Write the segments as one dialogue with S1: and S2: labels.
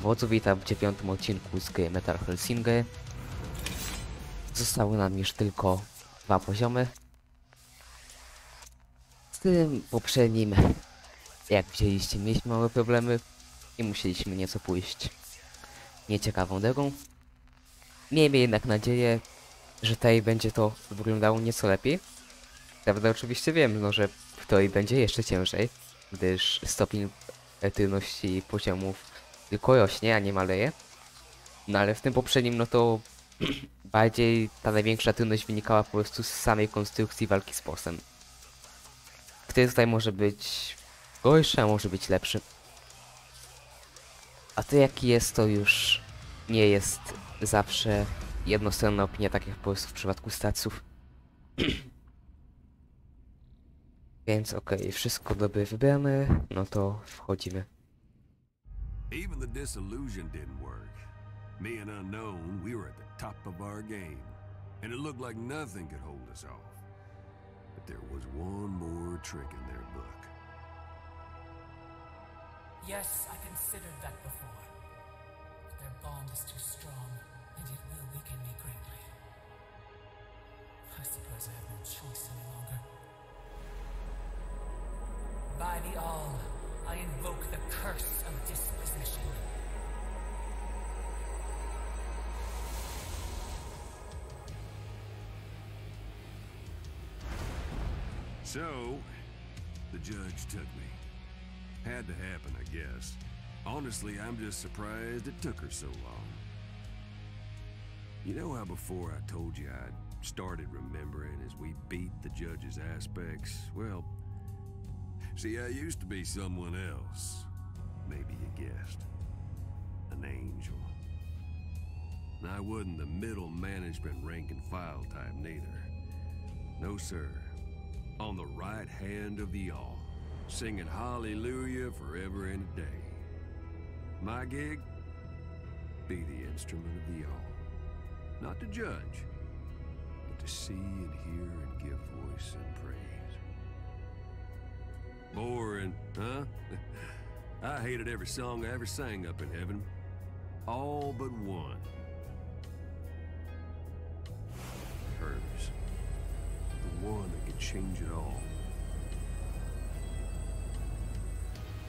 S1: Wodzu, witam w dziewiątym odcinku z gry Metal Hellsinger. Zostały nam już tylko dwa poziomy. Z tym poprzednim, jak widzieliście, mieliśmy małe problemy i musieliśmy nieco pójść nieciekawą drogą. Miejmy jednak nadzieję, że tutaj będzie to wyglądało nieco lepiej. Prawda, oczywiście wiem, no, że w tej będzie jeszcze ciężej, gdyż stopień trudności poziomów tylko rośnie, a nie maleje. No ale w tym poprzednim, no to bardziej ta największa trudność wynikała po prostu z samej konstrukcji walki z bossem. Który tutaj może być gorszy, a może być lepszy. A to jaki jest, to już nie jest zawsze jednostronna opinia, tak jak po prostu w przypadku staców. Więc okej, wszystko dobre wybrane, no to wchodzimy.
S2: Even the disillusion didn't work. Me and Unknown, we were at the top of our game, and it looked like nothing could hold us off. But there was one more trick in their book.
S3: Yes, I considered that before. But their bond is too strong, and it will weaken me greatly. I suppose I have no choice any longer. By the All, I invoke the curse of dispossession.
S2: So, the judge took me. Had to happen, I guess. Honestly, I'm just surprised it took her so long. You know how before I told you I'd started remembering as we beat the judge's aspects? Well, see, I used to be someone else. Maybe you guessed. An angel. And I wasn't the middle management rank and file type neither. No, sir. On the right hand of the all, singing hallelujah forever and a day. My gig? Be the instrument of the all. Not to judge, but to see and hear and give voice and praise. Boring, huh? I hated every song I ever sang up in heaven. All but one. Hers. The one that could change it all.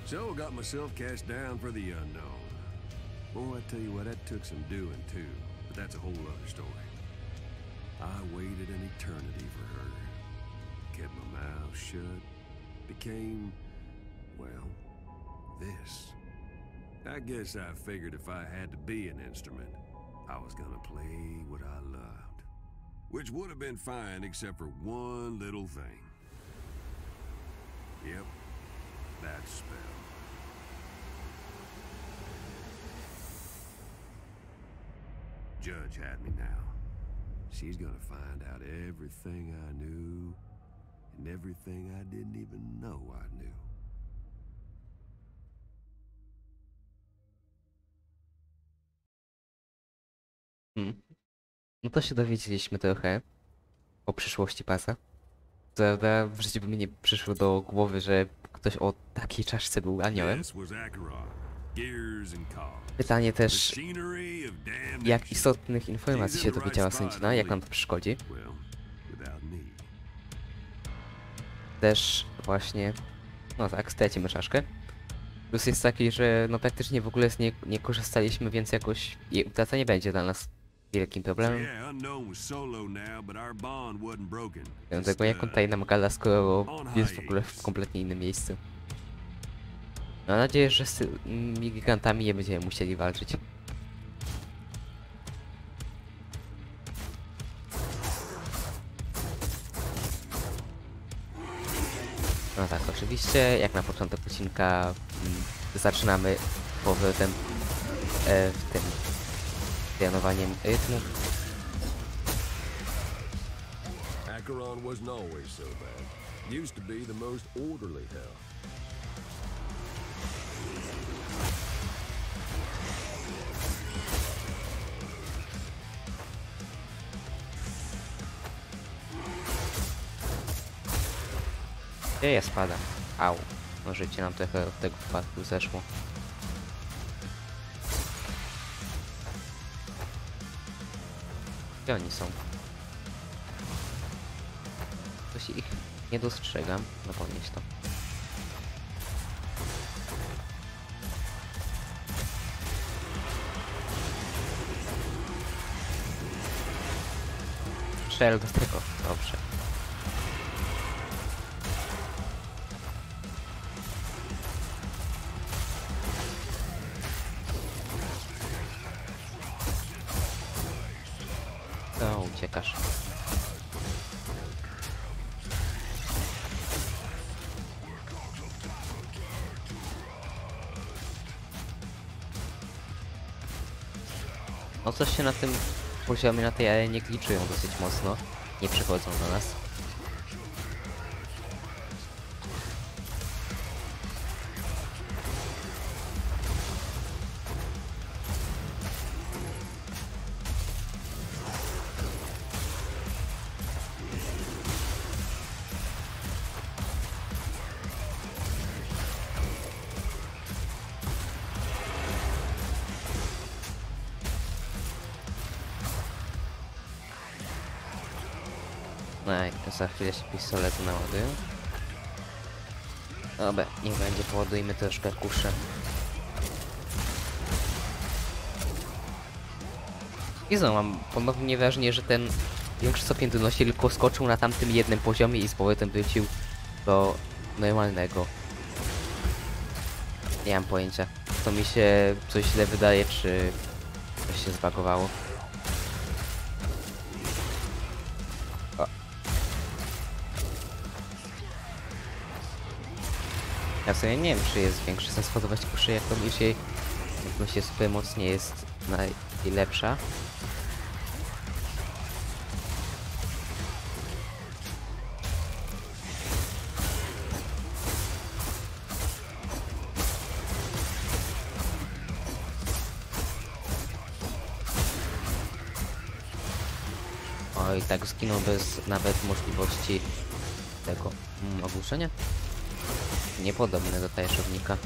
S2: So I got myself cast down for the unknown. Boy, I tell you what, that took some doing too. But that's a whole other story. I waited an eternity for her. Kept my mouth shut. Became, well, this. I guess I figured if I had to be an instrument, I was gonna play what I loved. Which would have been fine except for one little thing. Yep, that spell. Judge had me now. She's gonna find out everything I knew and everything I didn't even know I knew.
S1: Hmm. No to się dowiedzieliśmy trochę o przyszłości pasa. Prawda, w życiu by mi nie przyszło do głowy, że ktoś o takiej czaszce był aniołem. Pytanie też, jak istotnych informacji się dowiedziała sędzina, jak nam to przeszkodzi. Też właśnie, no tak, stracimy czaszkę. Plus jest taki, że no praktycznie w ogóle z niej nie korzystaliśmy, więc jakoś jej utrata nie będzie dla nas wielkim problemem. Dlatego
S2: Just,
S1: jak
S2: uh,
S1: on tutaj nam gada, skoro jest w ogóle w kompletnie innym miejscu. Mam nadzieję, że z tymi gigantami nie będziemy musieli walczyć. No tak, oczywiście, jak na początek odcinka mm, zaczynamy powrotem e, w tym trenowaniem rytmu.
S2: Acheron wasn't always so bad. Used to be the most orderly hell.
S1: Gdzie ja spadam? Au. No życie nam trochę od tego wypadku zeszło. Gdzie oni są? Coś ich nie dostrzegam. No podnieś to. Shell do tego. Dobrze. No coś się na tym poziomie, na tej arenie gliczują dosyć mocno. Nie przychodzą do nas. Chwilę się pistolet naładuje. Dobra, niech będzie, poładujmy troszkę kuszę. I znowu mam ponownie wrażenie, że ten większy stopień trudności tylko skoczył na tamtym jednym poziomie i z powrotem wrócił do normalnego. Nie mam pojęcia. To mi się coś źle wydaje, czy coś się zbagowało. Ja w sumie nie wiem, czy jest większy sens hodować kuszę, jak to niż jej jakby się super mocnie jest najlepsza. Oj, tak zginął bez nawet możliwości tego mm. Niepodobny do tajeszownika.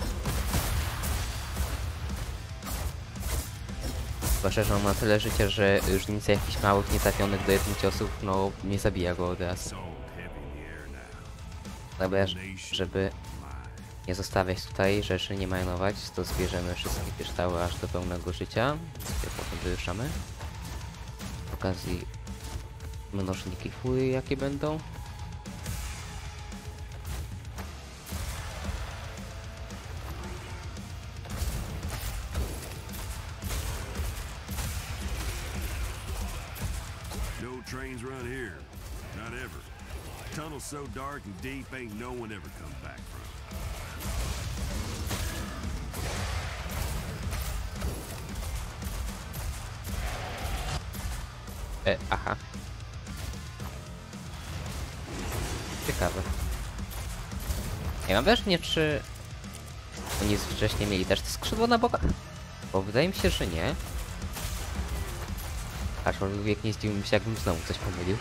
S1: Zwłaszcza, że on ma tyle życia, że różnica jakichś małych nietrafionych do jednych ciosów, no nie zabija go od razu. Dobra, żeby nie zostawiać tutaj rzeczy, nie marnować, to zbierzemy wszystkie kryształy aż do pełnego życia. Sobie potem wyruszamy. Z okazji mnożniki fury jakie będą.
S2: Dark and deep, ain't no one ever come back from.
S1: E, aha. Ciekawe. Nie mam wrażenia, czy oni wcześniej mieli też te skrzydła na bokach? Bo wydaje mi się, że nie. Aczkolwiek nie zdziwiłbym się, jakbym znowu coś pomylił.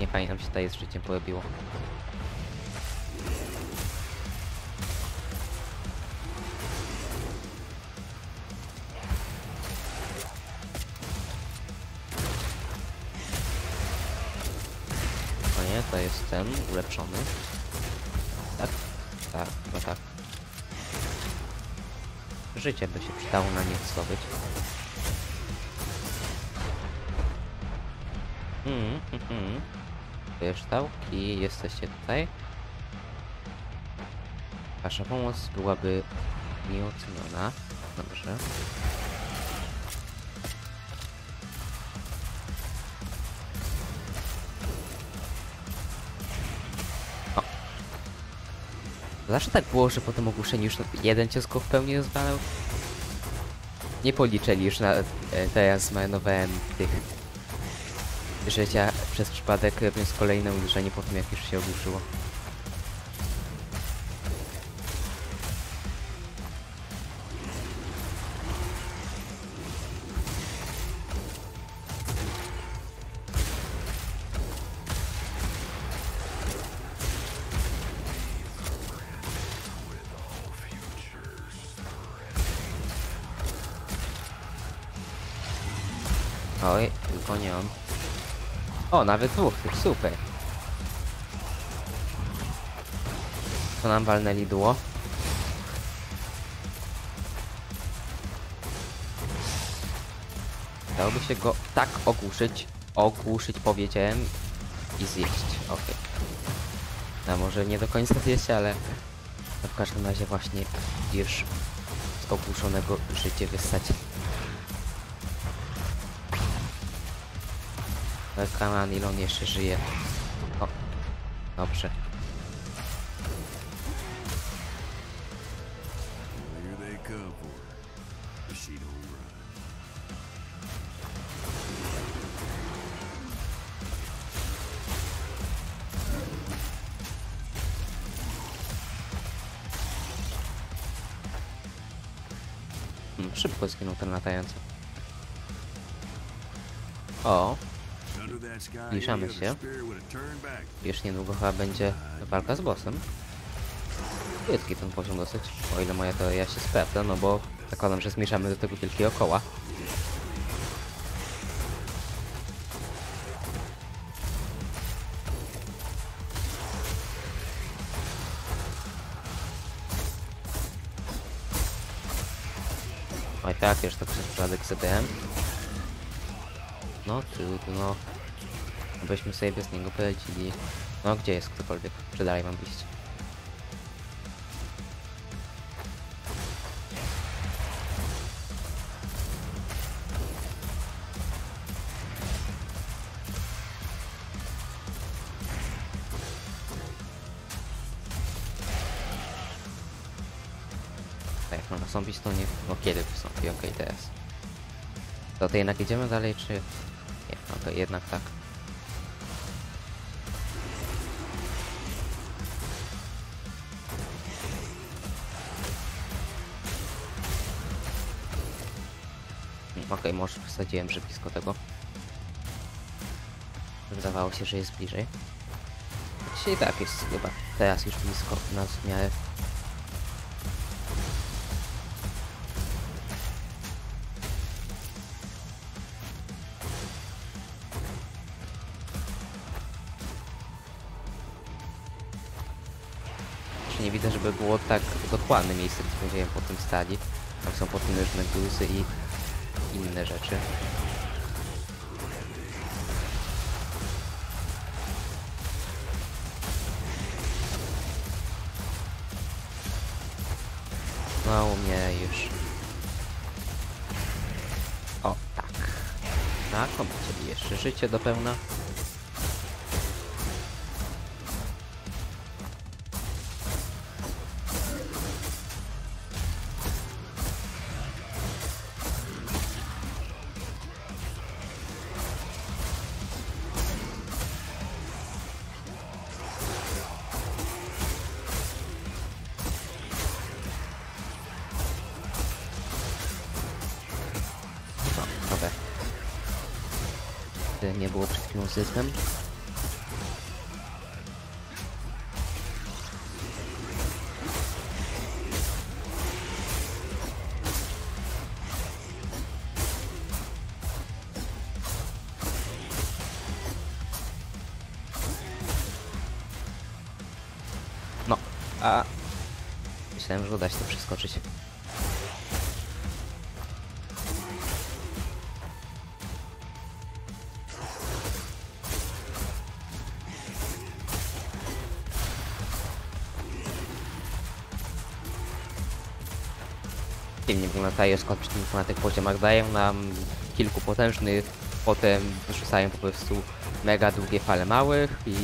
S1: Nie nam się tutaj z życiem porobiło. No nie, to jest ten ulepszony. Tak? Tak, chyba tak. Życie by się przydało na nie zdobyć. Mhm, mhm kryształki, jesteście tutaj. Wasza pomoc byłaby nieoceniona. Dobrze. O. Zawsze tak było, że po tym ogłoszeniu już jeden cios go w pełni rozwalał. Nie policzyli już na... E, teraz zmarnowałem tych Życia przez przypadek robiąc kolejne uderzenie po tym jak już się ogłuszyło. Nawet dwóch, super. To nam walnęli duo. Dałoby się go tak ogłuszyć, ogłuszyć powiedziałem i zjeść. Okej. No może nie do końca zjeść, ale no w każdym razie właśnie już z ogłuszonego życie wyssać. Kaman, ile on jeszcze żyje? O, dobrze. Hmm, szybko zginął ten latający. Zbliżamy się. już niedługo chyba będzie walka z bossem. Kiepski ten poziom dosyć, o ile moja teoria się sprawdza, no bo zakładam, że zmierzamy do tego wielkiego koła. Oj tak, już to przez przypadek zebrałem. No trudno. Byśmy sobie bez niego polecili. No gdzie jest ktokolwiek? Czy dalej mam iść? Tak, jak to nie... No kiedy wystąpi? Okej, teraz. To to jednak idziemy dalej, czy... Nie, no to jednak tak. Okej, może wsadziłem, że blisko tego. Wydawało się, że jest bliżej. Dzisiaj tak jest chyba. Teraz już blisko nas w nie widzę, żeby było tak dokładne miejsce, gdzie powiedziałem po tym stali. Tam są potem różne guzy i inne rzeczy. No u mnie już. O, tak. Znakomicie. Jeszcze życie do pełna. Nie było przed chwilą system. Dziwnie wyglądają skoczników na tych poziomach. Dają nam kilku potężnych, potem wyrzucają po prostu mega długie fale małych i...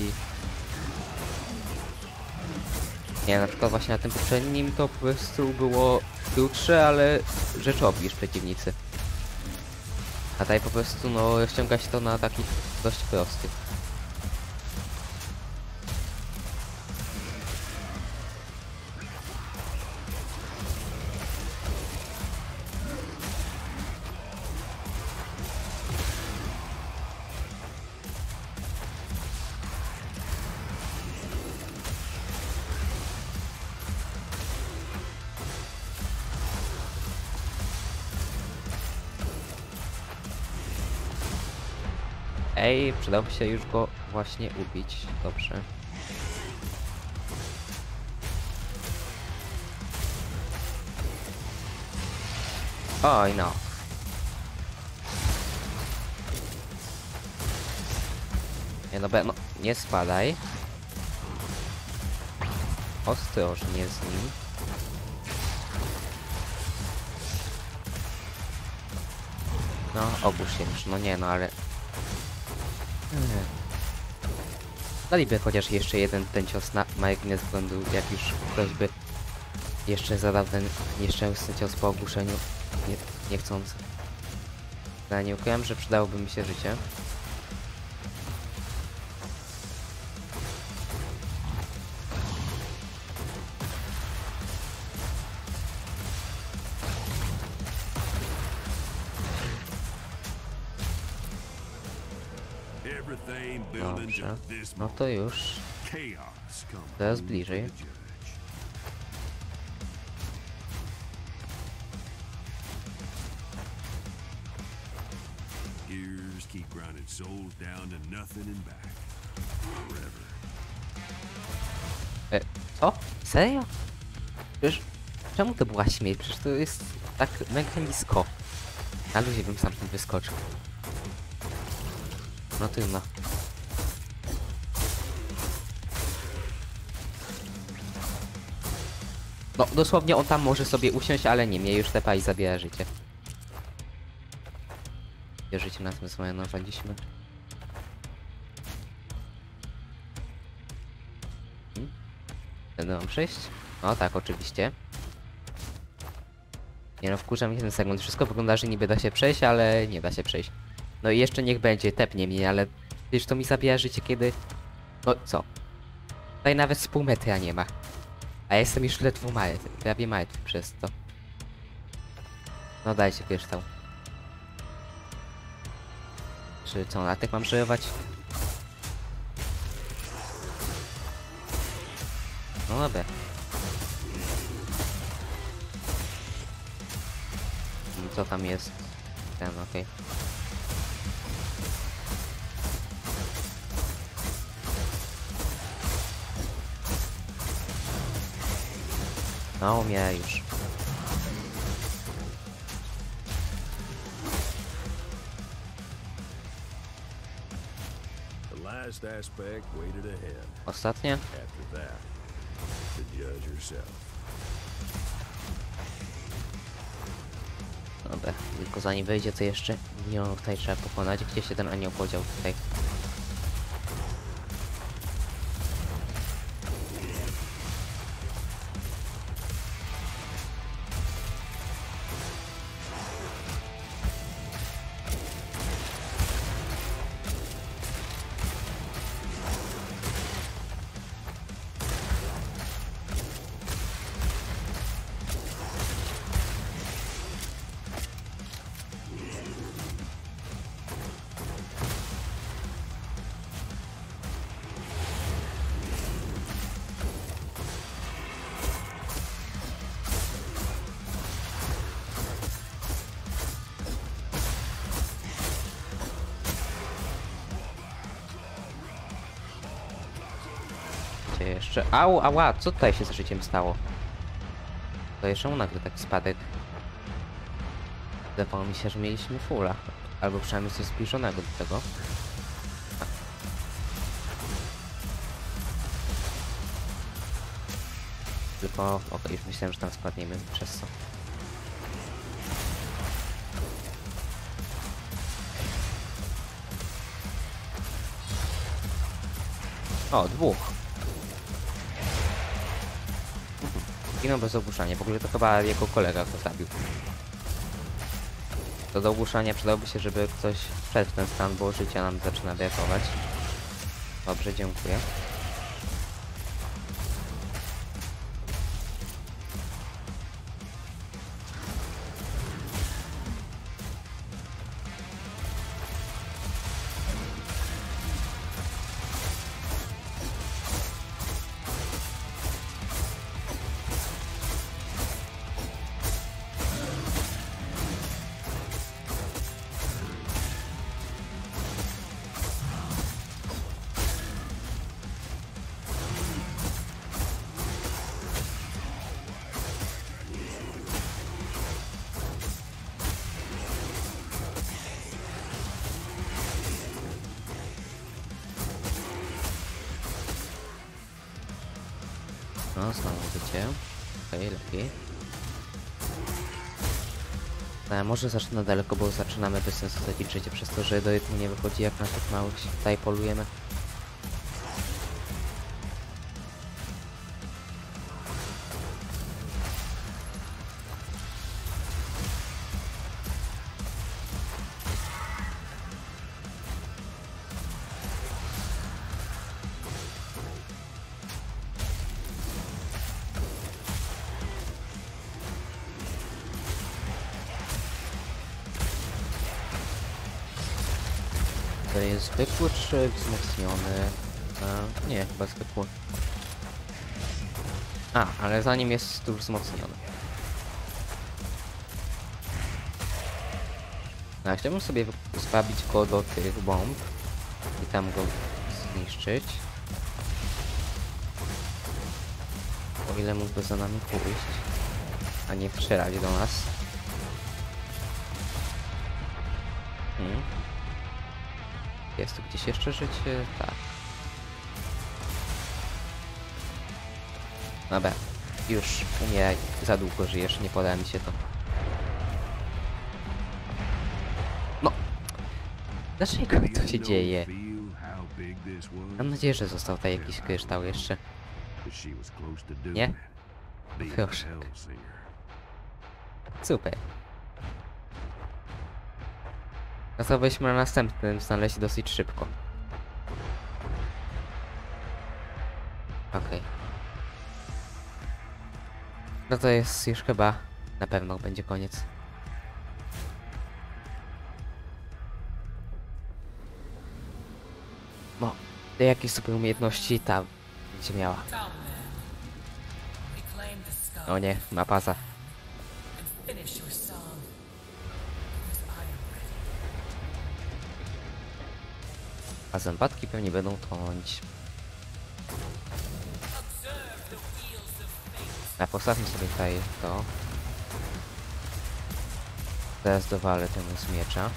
S1: Nie, na przykład właśnie na tym poprzednim to po prostu było krótsze, ale rzeczowi przeciwnicy. A tutaj po prostu no ściąga się to na takich dość prostych. Przydałoby się już go właśnie ubić. Dobrze. Oj no. Nie no, no, nie spadaj. Ostrożnie z nim. No, ogłusz się no nie no, ale... Daliby chociaż jeszcze jeden ten cios na Mike z względu, jak już ktoś by jeszcze zadał ten nieszczęsny cios po ogłuszeniu nie, niechcący. Nie ukrywam, że przydałoby mi się życie. Dobrze. No to już. Teraz bliżej.
S2: to the judge. Gears keep grinding souls down to nothing and back. Forever.
S1: E, co? Serio? Przecież... Czemu to była śmierć? Przecież to jest tak mega nisko. Na luzie bym sam tym wyskoczył. Trudno. No, dosłownie on tam może sobie usiąść, ale nie, mnie już tepa i zabiera życie. Gdzie życie na tym zmarnowaliśmy? Hmm? Będę mam przejść? No tak, oczywiście. Nie no, wkurzam 1 sekund. Wszystko wygląda, że niby da się przejść, ale nie da się przejść. No i jeszcze niech będzie, tepnie mnie, ale przecież to mi zabija życie, kiedy... No co? Tutaj nawet z pół metra nie ma. A ja jestem już ledwo martwy, prawie martwy przez to. No dajcie kryształ. Czy co, tych mam żywać? No dobra. Co tam jest? Ten, okej. No, umiera już. Ostatnie? Dobra, tylko zanim wejdzie, to jeszcze minionów tutaj trzeba pokonać. Gdzie się ten anioł podział tutaj? Gdzie jeszcze? Au, ała, co tutaj się z życiem stało? To jeszcze mu nagle taki spadek. Wydawało mi się, że mieliśmy fulla. Albo przynajmniej coś zbliżonego do tego. Tylko, okej, już myślałem, że tam spadniemy przez co. O, dwóch. Zginął bez ogłuszania. W ogóle to chyba jego kolega go zabił. To do ogłuszania przydałoby się, żeby ktoś w ten stan, bo życie nam zaczyna brakować. Dobrze, dziękuję. No, znowu życie. Okej, lepiej. E, może zacznę daleko, bo zaczynamy bez sensu tracić życie przez to, że do rytmu nie wychodzi jak na tych małych tutaj polujemy. Jest zwykły czy wzmocniony? E, nie, chyba zwykły. A, ale zanim jest tu wzmocniony. No, chciałbym sobie zwabić go do tych bomb i tam go zniszczyć. O ile mógłby za nami pójść, a nie wstrzelać do nas. Jest tu gdzieś jeszcze życie? Tak. Dobra, już umieraj. Za długo żyjesz, nie poda mi się to. No. Dlaczego to się dzieje? Mam nadzieję, że został tutaj jakiś kryształ jeszcze. Nie? Proszę. Super. No to byśmy na następnym znaleźli dosyć szybko. Okej. No to jest już chyba na pewno będzie koniec. No, jakieś super umiejętności ta będzie miała. O nie, ma paza. A zębatki pewnie będą tonąć. A postawmy sobie tutaj to. Teraz dowalę temu z miecza.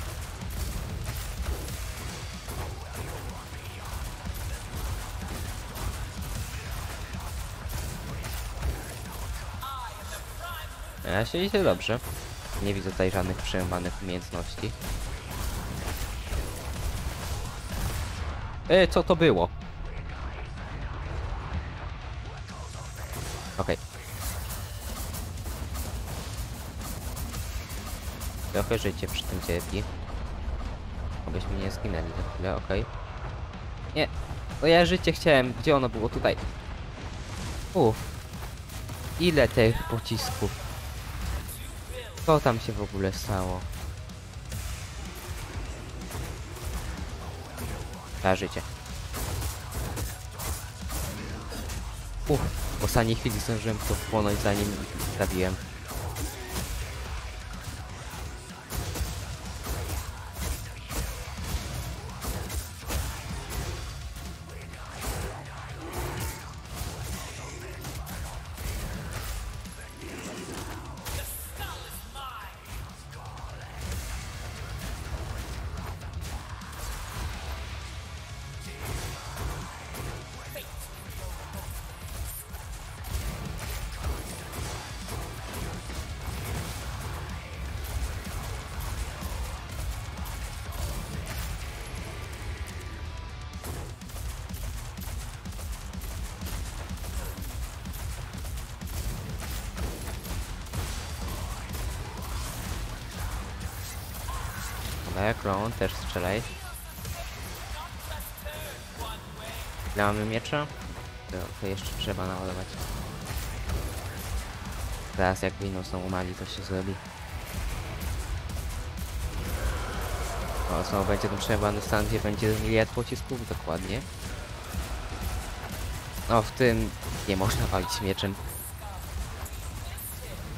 S1: Ja się idzie dobrze. Nie widzę tutaj żadnych przejmowanych umiejętności. E, co to było? Okej. Trochę życie przy tym cierpi. Obyśmy nie zginęli za chwilę, okej. Nie, no ja życie chciałem. Gdzie ono było? Tutaj. Uff. Ile tych pocisków? Co tam się w ogóle stało? Na życie. Uff, w ostatniej chwili zdążyłem to wchłonąć zanim zabiłem. E, klon, też strzelaj. Ile mamy miecza? To, to jeszcze trzeba naładować. Teraz jak winą są umali, to się zrobi. O, znowu będzie przejebany stan, gdzie będzie miliard pocisków, dokładnie. O, w tym nie można walić mieczem.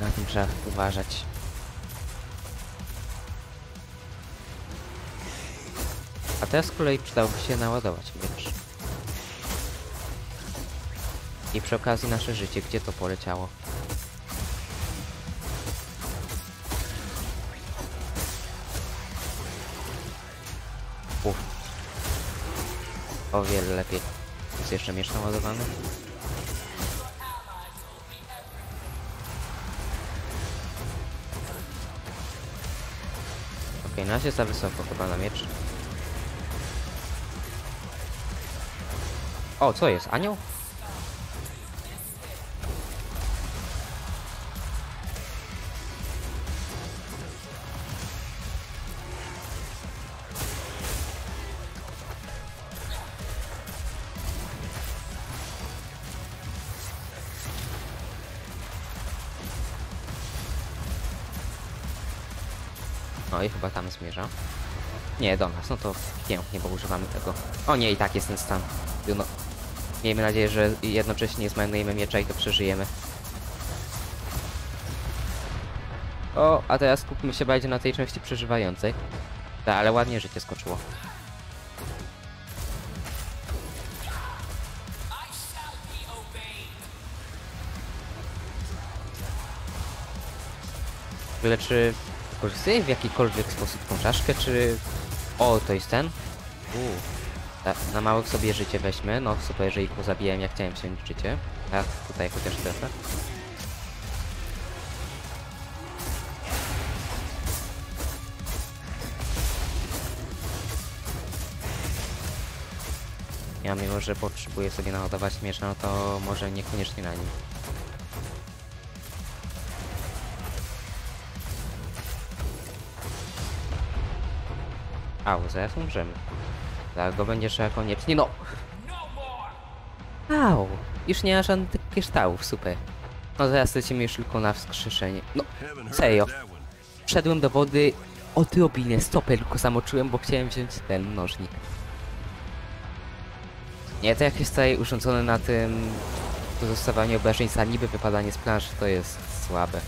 S1: Na tym trzeba uważać. Teraz z kolei przydałoby się naładować miecz. I przy okazji nasze życie, gdzie to poleciało? Uff. O wiele lepiej. Jest jeszcze miecz naładowany? Okej, na razie za wysoko chyba na miecz. O, co jest? Anioł? No i chyba tam zmierza. Nie, do nas, no to pięknie, bo używamy tego. O nie, i tak jest ten stan. No. Miejmy nadzieję, że jednocześnie nie zmarnujemy miecza i to przeżyjemy. O, a teraz skupmy się bardziej na tej części przeżywającej. Tak, ale ładnie życie skoczyło. Ogóle czy korzystuję w jakikolwiek sposób tą czaszkę, czy... O, to jest ten? Uuu. Ta, na małych sobie życie weźmy. No super, jeżeli go zabiłem, jak chciałem wziąć życie. A tutaj chociaż trochę. Ja mimo, że potrzebuję sobie naładować miecz, no to może niekoniecznie na nim. Au, zaraz umrzemy. Tak, go będzie trzeba koniecznie, no! Au! Już nie ma żadnych kryształów, super. No zaraz lecimy już tylko na wskrzeszenie. No, serio. Wszedłem do wody, odrobinę stopę tylko zamoczyłem, bo chciałem wziąć ten nożnik. Nie, to jak jest tutaj urządzone na tym pozostawaniu obrażeń za niby wypadanie z planszy, to jest słabe.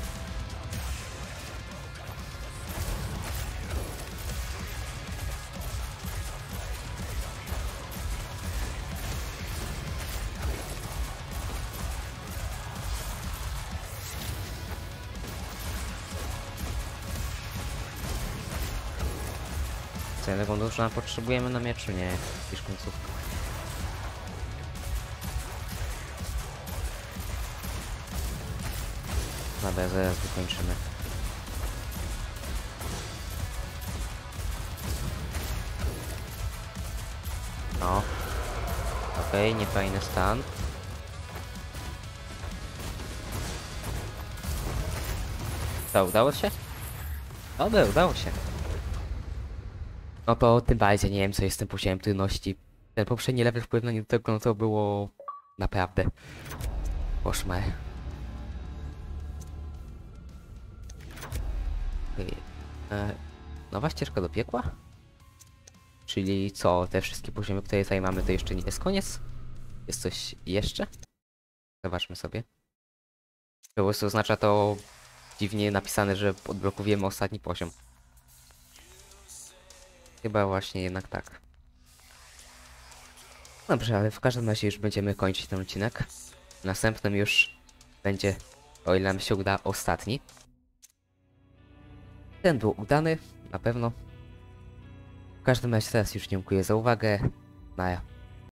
S1: Jednego dużo potrzebujemy na mieczu? Nie, już końcówka. Dobra, zaraz wykończymy. No. Okej, niefajny stan. Co, udało się? Dobra, udało się. No to tym bardziej nie wiem co jest z tym poziomem trudności. Ten poprzedni level w porównaniu do tego no to było naprawdę koszmar. E, nowa ścieżka do piekła? Czyli co, te wszystkie poziomy, które tutaj mamy to jeszcze nie jest koniec? Jest coś jeszcze? Zobaczmy sobie. Po prostu oznacza to dziwnie napisane, że odblokujemy ostatni poziom. Chyba właśnie jednak tak. Dobrze, ale w każdym razie już będziemy kończyć ten odcinek. Następnym już będzie, o ile nam się uda, ostatni. Ten był udany, na pewno. W każdym razie teraz już dziękuję za uwagę. Na